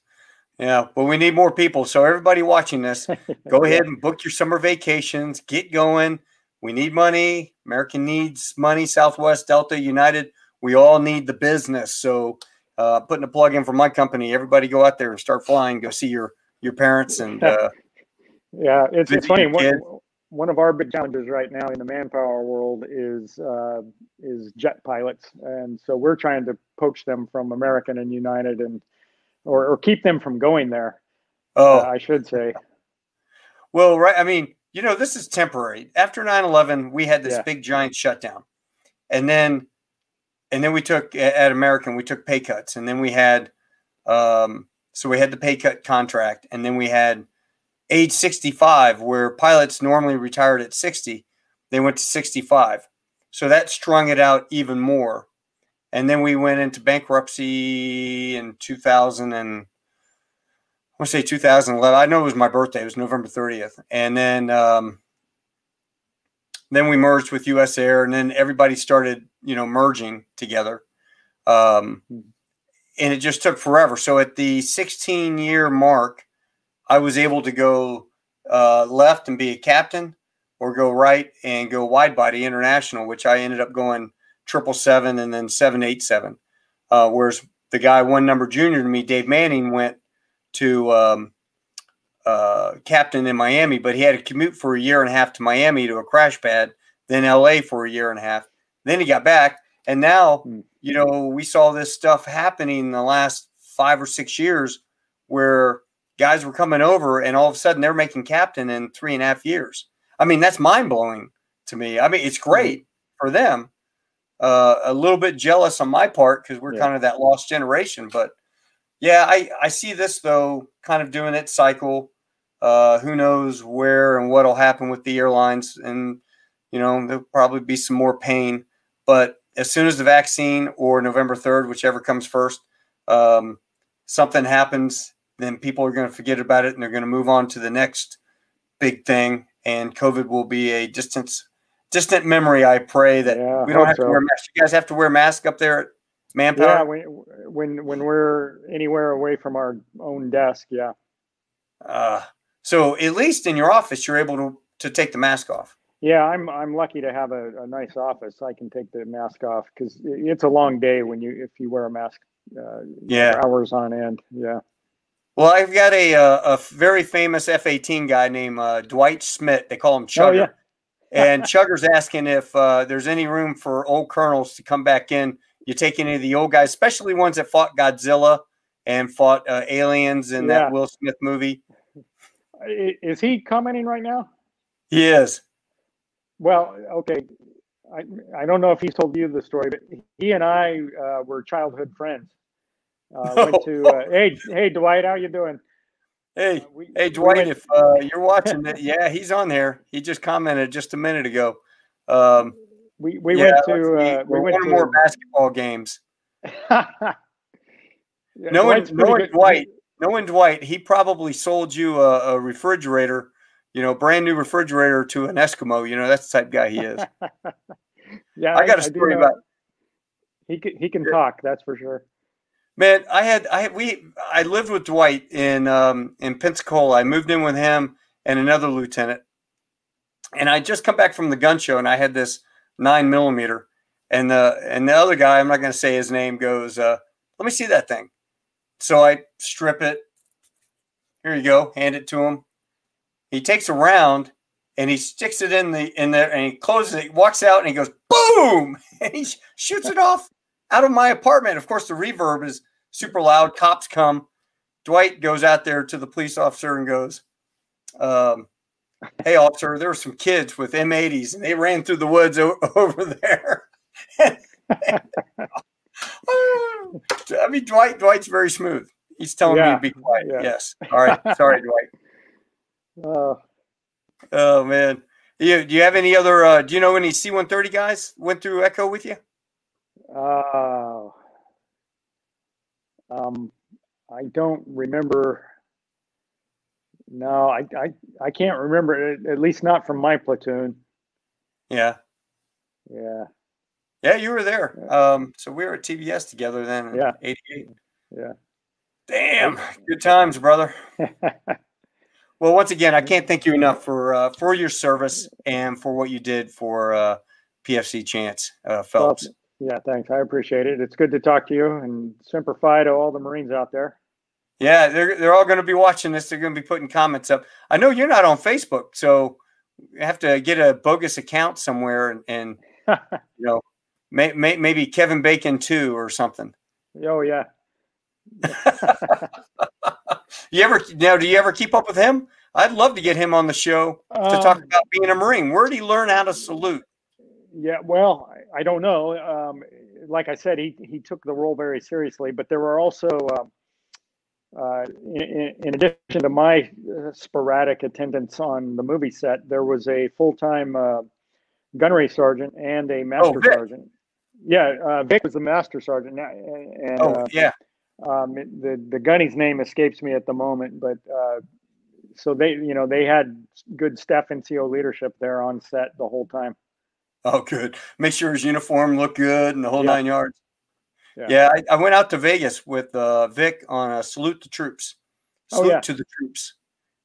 A: Yeah, but we need more people. So everybody watching this, go ahead and book your summer vacations. Get going. We need money. American needs money. Southwest, Delta, United. We all need the business. So uh, putting a plug in for my company. Everybody go out there and start flying. Go see your your parents and. Uh,
B: yeah, it's, it's funny one of our big challenges right now in the manpower world is uh, is jet pilots, and so we're trying to poach them from American and United, and or, or keep them from going there.
A: Oh,
B: uh, I should say.
A: Well, right. I mean, you know, this is temporary. After 9-11, we had this
B: Yeah.
A: big giant shutdown. And then and then we took at American, we took pay cuts. And then we had um so we had the pay cut contract. And then we had age 65, where pilots normally retired at 60, they went to 65. So that strung it out even more. And then we went into bankruptcy in 2000 and I want to say 2011. I know it was my birthday. It was November 30th. And then um, then we merged with US Air, and then everybody started, you know, merging together. Um, and it just took forever. So at the 16 year mark, I was able to go uh, left and be a captain, or go right and go wide body international, which I ended up going triple seven and then seven eight seven. Uh, whereas the guy one number junior to me, Dave Manning, went to um, uh, captain in Miami, but he had to commute for a year and a half to Miami to a crash pad, then LA for a year and a half. Then he got back, and now
B: Hmm.
A: you know we saw this stuff happening in the last five or six years, where guys were coming over, and all of a sudden they're making captain in three and a half years. I mean, that's mind blowing to me. I mean, it's great for them. Uh, a little bit jealous on my part because we're
B: Yeah.
A: kind of that lost generation, but yeah, I, I see this though, kind of doing its cycle. Uh, who knows where and what'll happen with the airlines, and you know there'll probably be some more pain. But as soon as the vaccine or November third, whichever comes first, um, something happens, then people are going to forget about it and they're going to move on to the next big thing, and COVID will be a distant distant memory. I pray that
B: Yeah,
A: we don't have to wear masks. You guys have to wear masks up there at Manpower.
B: Yeah, when when when we're anywhere away from our own desk, yeah.
A: Uh, so at least in your office, you're able to, to take the mask off.
B: Yeah, I'm I'm lucky to have a, a nice office. I can take the mask off because it's a long day when you if you wear a mask uh,
A: Yeah.
B: hours on end. Yeah.
A: Well, I've got a uh, a very famous F-18 guy named uh, Dwight Smith. They call him Chugger.
B: Oh yeah.
A: and Chugger's asking if uh, there's any room for old colonels to come back in. You take any of the old guys, especially ones that fought Godzilla and fought uh, aliens in
B: Yeah.
A: that Will Smith movie.
B: Is he commenting right now?
A: He is.
B: Well, okay. I I don't know if he's told you the story, but he and I uh, were childhood friends. Uh, went to uh, hey hey Dwight, how you doing?
A: Hey,
B: Uh, we-
A: hey,
B: we
A: Dwight,
B: went-
A: if uh, you're watching it, yeah, he's on there. He just commented just a minute ago. Um,
B: we we
A: yeah,
B: went to uh, we
A: We're
B: went to
A: more basketball games.
B: Yeah,
A: Knowing,
B: Dwight's pretty
A: knowing
B: good.
A: Dwight, knowing Dwight, he probably sold you a, a refrigerator, you know, brand new refrigerator to an Eskimo. You know, that's the type guy he is.
B: yeah,
A: I got a story
B: know-
A: about
B: he can he can
A: Yeah.
B: talk. That's for sure.
A: Man. I had I we I lived with Dwight in um, in Pensacola. I moved in with him and another lieutenant, and I just come back from the gun show, and I had this nine millimeter, and the and the other guy, I'm not going to say his name, goes, uh, "Let me see that thing." So I strip it. Here you go. Hand it to him. He takes a round and he sticks it in the in there and he closes it. He walks out and he goes boom and he sh- shoots it off out of my apartment. Of course, the reverb is super loud. Cops come. Dwight goes out there to the police officer and goes, um, "Hey, officer, there were some kids with M80s and they ran through the woods o- over there." I mean, Dwight. Dwight's very smooth. He's telling me to be quiet.
B: yeah.
A: Yes. All right. Sorry, Dwight.
B: Uh,
A: Oh man. You, do you have any other? Uh, do you know any C-130 guys went through Echo with you?
B: uh, um, I don't remember. No, I, I, I can't remember. At- At least not from my platoon.
A: Yeah.
B: Yeah,
A: Yeah, you were there. Um, so we were at TBS together then.
B: Yeah.
A: '88.
B: yeah.
A: Damn, good times, brother. Well, once again, I can't thank you enough for uh, for your service and for what you did for uh, PFC Chance uh, Phelps.
B: Yeah, thanks. I appreciate it. It's good to talk to you and semper fi to all the Marines out there.
A: Yeah, they're they're all going to be watching this. They're going to be putting comments up. I know you're not on Facebook, so you have to get a bogus account somewhere and, and you know, may, may, maybe Kevin Bacon too or something.
B: oh yeah,
A: you ever now? Do you ever keep up with him? I'd love to get him on the show to um, talk about being a Marine. Where did he learn how to salute?
B: Yeah, well, I, I don't know. Um, like I said, he he took the role very seriously, but there were also. Uh, uh, in, in, addition to my uh, sporadic attendance on the movie set, there was a full-time uh, gunnery sergeant and a oh, master oh, sergeant. Yeah, uh, Vic was the master sergeant. And,
A: oh, uh, yeah.
B: Um, the the gunny's name escapes me at the moment, but uh, so they, you know, they had good staff NCO leadership there on set the whole time.
A: Oh, good. Make sure his uniform looked good and the whole yeah. nine yards. Yeah, yeah I, I, went out to Vegas with uh, Vic on a salute to troops, oh, salute oh, yeah. to the troops,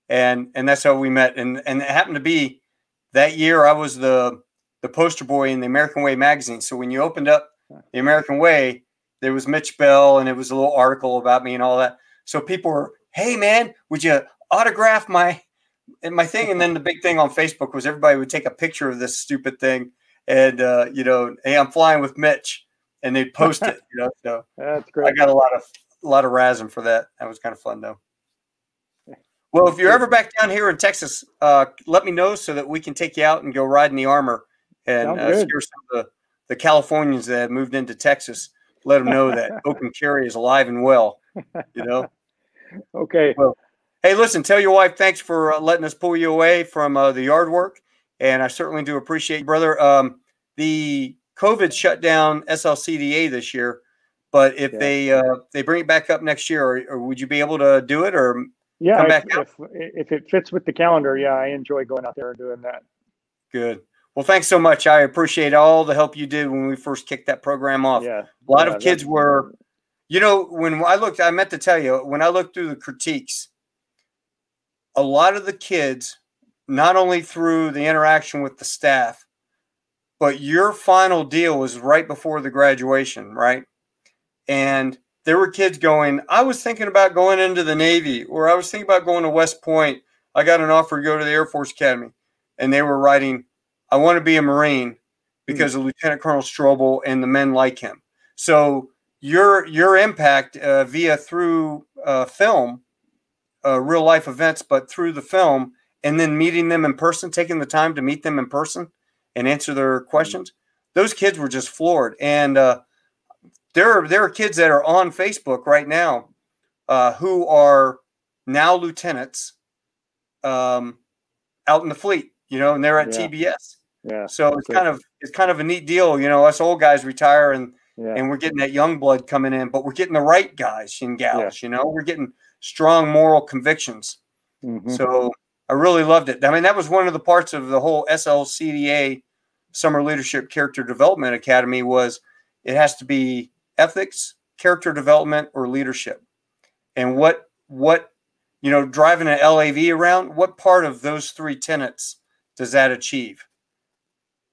A: and and that's how we met. And and it happened to be that year I was the the poster boy in the American Way magazine. So when you opened up the American Way, there was Mitch Bell, and it was a little article about me and all that. So people were, "Hey man, would you autograph my my thing?" And then the big thing on Facebook was everybody would take a picture of this stupid thing, and uh, you know, "Hey, I'm flying with Mitch." and they post it. You know, so
B: that's great.
A: I got a lot of a lot of rasm for that. That was kind of fun though. Well, if you're ever back down here in Texas, uh, let me know so that we can take you out and go ride in the armor and uh, scare some of the, the Californians that have moved into Texas. Let them know that open carry is alive and well. You know.
B: okay.
A: Well, hey, listen. Tell your wife thanks for uh, letting us pull you away from uh, the yard work, and I certainly do appreciate brother. Um, the COVID shut down SLCDA this year, but if yeah. they uh, they bring it back up next year, or, or, would you be able to do it, or
B: yeah, come back if, out? If, if it fits with the calendar, yeah, I enjoy going out there and doing that.
A: Good. Well, thanks so much. I appreciate all the help you did when we first kicked that program off.
B: Yeah,
A: a lot
B: yeah,
A: of kids were, you know, when I looked, I meant to tell you when I looked through the critiques, a lot of the kids, not only through the interaction with the staff, but your final deal was right before the graduation, right? And there were kids going, I was thinking about going into the Navy, or I was thinking about going to West Point. I got an offer to go to the Air Force Academy. And they were writing, I want to be a Marine because mm-hmm. of Lieutenant Colonel Strobl and the men like him. So your your impact uh, via through uh, film, uh, real life events, but through the film, and then meeting them in person, taking the time to meet them in person, and answer their mm-hmm. questions. Those kids were just floored. And uh, there are there are kids that are on Facebook right now uh, who are now lieutenants um, out in the fleet, you know, and they're at
B: yeah.
A: TBS.
B: Yeah.
A: So it's kind of it's kind of a neat deal, you know. Us old guys retire and yeah. and we're getting that young blood coming in, but we're getting the right guys and gals, yeah. you know. We're getting strong moral convictions. Mm-hmm. So I really loved it. I mean, that was one of the parts of the whole SLCDA Summer Leadership Character Development Academy was it has to be ethics, character development, or leadership. And what what you know, driving an LAV around, what part of those three tenets does that achieve?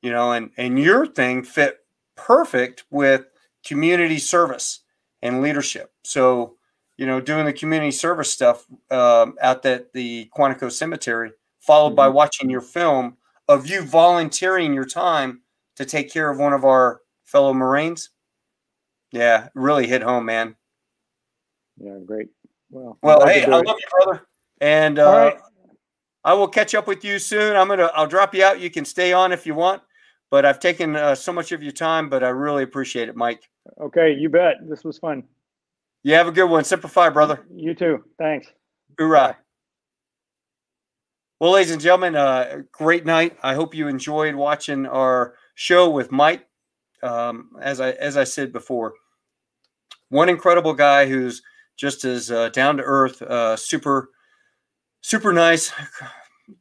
A: You know, and and your thing fit perfect with community service and leadership. So you know, doing the community service stuff um, out at the Quantico Cemetery, followed mm-hmm. by watching your film of you volunteering your time to take care of one of our fellow Marines. Yeah, really hit home, man.
B: Yeah, great. Well,
A: well, hey, I love you, brother, and uh, right. I will catch up with you soon. I'm gonna, I'll drop you out. You can stay on if you want, but I've taken uh, so much of your time, but I really appreciate it, Mike.
B: Okay, you bet. This was fun.
A: You have a good one. Semper Fi, brother.
B: You too. Thanks.
A: Hoorah. Well, ladies and gentlemen, uh, great night. I hope you enjoyed watching our show with Mike. Um, as I as I said before, one incredible guy who's just as uh, down to earth, uh, super super nice.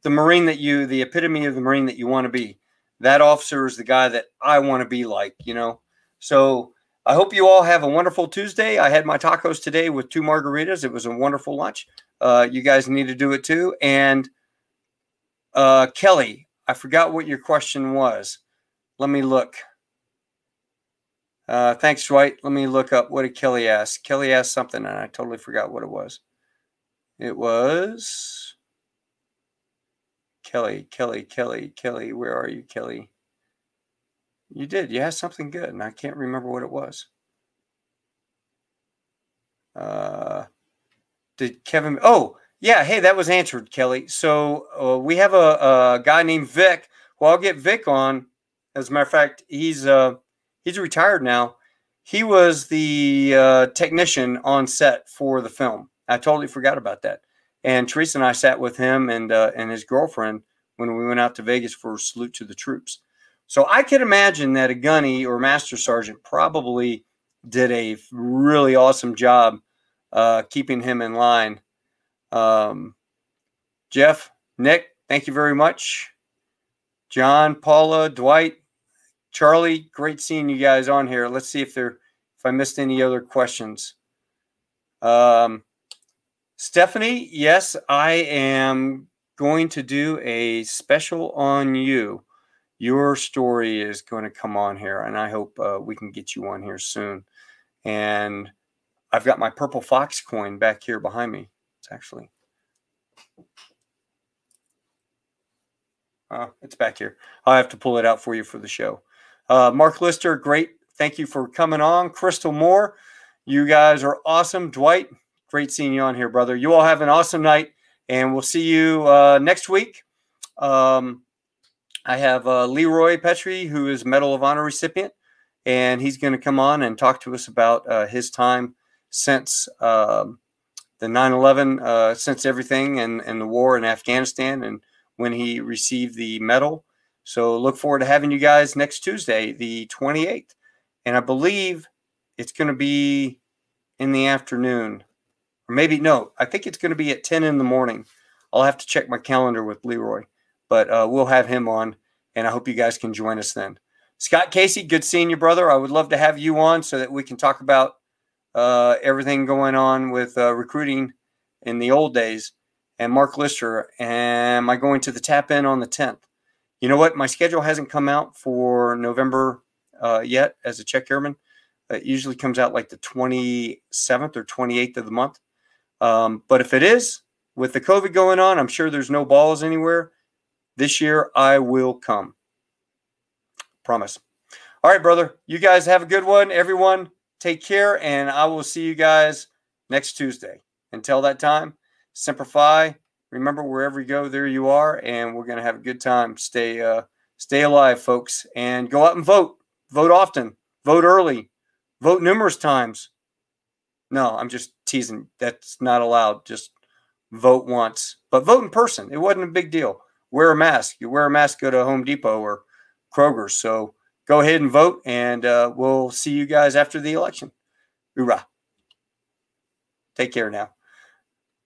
A: The Marine that you, the epitome of the Marine that you want to be. That officer is the guy that I want to be like. You know, so I hope you all have a wonderful Tuesday. I had my tacos today with two margaritas. It was a wonderful lunch. Uh, you guys need to do it too. And uh, Kelly, I forgot what your question was. Let me look. Uh, thanks, Dwight. Let me look up what did Kelly ask. Kelly asked something, and I totally forgot what it was. It was Kelly, Kelly, Kelly, Kelly. Where are you, Kelly? You did. You had something good, and I can't remember what it was. Uh, did Kevin? Oh, yeah. Hey, that was answered, Kelly. So uh, we have a, a, guy named Vic. Well, I'll get Vic on. As a matter of fact, he's uh, he's retired now. He was the uh, technician on set for the film. I totally forgot about that. And Teresa and I sat with him and uh, and his girlfriend when we went out to Vegas for Salute to the Troops. So I could imagine that a gunny or master sergeant probably did a really awesome job uh, keeping him in line. Um, Jeff, Nick, thank you very much. John, Paula, Dwight, Charlie, great seeing you guys on here. Let's see if there if I missed any other questions. Um, Stephanie, yes, I am going to do a special on you. Your story is going to come on here, and I hope uh, we can get you on here soon. And I've got my purple fox coin back here behind me. It's actually, uh, it's back here. I'll have to pull it out for you for the show. Uh, Mark Lister, great. Thank you for coming on. Crystal Moore, you guys are awesome. Dwight, great seeing you on here, brother. You all have an awesome night, and we'll see you uh, next week. Um, I have uh, Leroy Petry, who is Medal of Honor recipient, and he's going to come on and talk to us about uh, his time since um, the 9/11, uh, since everything and, and the war in Afghanistan, and when he received the medal. So look forward to having you guys next Tuesday, the 28th. And I believe it's going to be in the afternoon. Or maybe, no, I think it's going to be at 10 in the morning. I'll have to check my calendar with Leroy, but uh, we'll have him on. And I hope you guys can join us then. Scott Casey, good seeing you, brother. I would love to have you on so that we can talk about uh, everything going on with uh, recruiting in the old days. And Mark Lister, am I going to the tap in on the 10th? You know what? My schedule hasn't come out for November uh, yet as a check airman. It usually comes out like the 27th or 28th of the month. Um, but if it is, with the COVID going on, I'm sure there's no balls anywhere. This year, I will come. Promise. All right, brother. You guys have a good one. Everyone, take care, and I will see you guys next Tuesday. Until that time, semper fi. Remember, wherever you go, there you are, and we're going to have a good time. Stay, uh, stay alive, folks, and go out and vote. Vote often. Vote early. Vote numerous times. No, I'm just teasing. That's not allowed. Just vote once, but vote in person. It wasn't a big deal. Wear a mask. You wear a mask, go to Home Depot or Kroger. So go ahead and vote, and uh, we'll see you guys after the election. Hoorah. Take care now.